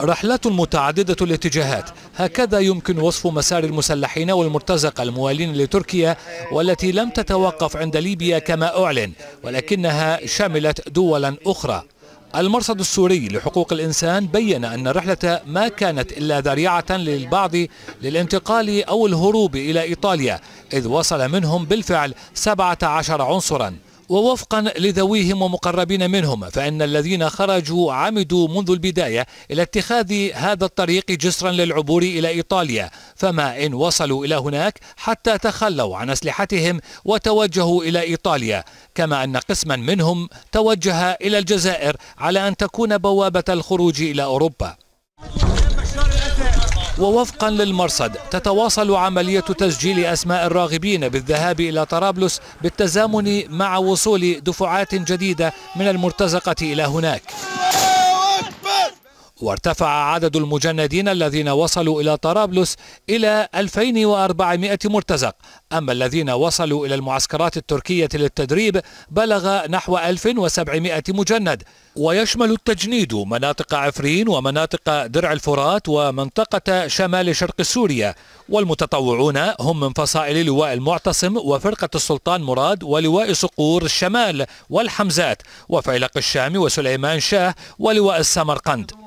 رحلة متعددة الاتجاهات. هكذا يمكن وصف مسار المسلحين والمرتزقة الموالين لتركيا والتي لم تتوقف عند ليبيا كما أعلن ولكنها شملت دولا أخرى. المرصد السوري لحقوق الإنسان بين أن الرحلة ما كانت إلا ذريعة للبعض للانتقال أو الهروب إلى إيطاليا إذ وصل منهم بالفعل 17 عنصرا. ووفقا لذويهم ومقربين منهم فإن الذين خرجوا عمدوا منذ البداية إلى اتخاذ هذا الطريق جسرا للعبور إلى إيطاليا. فما إن وصلوا إلى هناك حتى تخلوا عن أسلحتهم وتوجهوا إلى إيطاليا. كما أن قسما منهم توجه إلى الجزائر على أن تكون بوابة الخروج إلى أوروبا. ووفقا للمرصد تتواصل عملية تسجيل أسماء الراغبين بالذهاب إلى طرابلس بالتزامن مع وصول دفعات جديدة من المرتزقة إلى هناك. وارتفع عدد المجندين الذين وصلوا إلى طرابلس إلى 2400 مرتزق. أما الذين وصلوا إلى المعسكرات التركية للتدريب بلغ نحو 1700 مجند. ويشمل التجنيد مناطق عفرين ومناطق درع الفرات ومنطقة شمال شرق سوريا. والمتطوعون هم من فصائل لواء المعتصم وفرقة السلطان مراد ولواء صقور الشمال والحمزات وفيلق الشام وسليمان شاه ولواء السمرقند.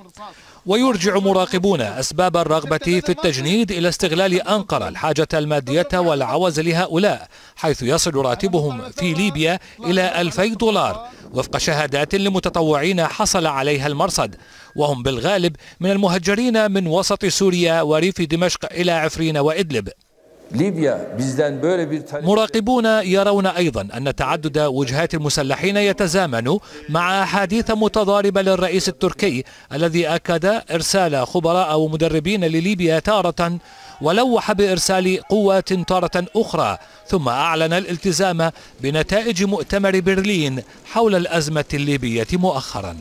ويرجع مراقبون أسباب الرغبة في التجنيد إلى استغلال أنقرة الحاجة المادية والعوز لهؤلاء حيث يصل راتبهم في ليبيا إلى 2000 دولار. وفق شهادات لمتطوعين حصل عليها المرصد. وهم بالغالب من المهجرين من وسط سوريا وريف دمشق إلى عفرين وإدلب. مراقبون يرون أيضا أن تعدد وجهات المسلحين يتزامن مع أحاديث متضاربة للرئيس التركي الذي أكد إرسال خبراء ومدربين لليبيا تارة ولوح بإرسال قوات تارة أخرى ثم أعلن الالتزام بنتائج مؤتمر برلين حول الأزمة الليبية مؤخرا.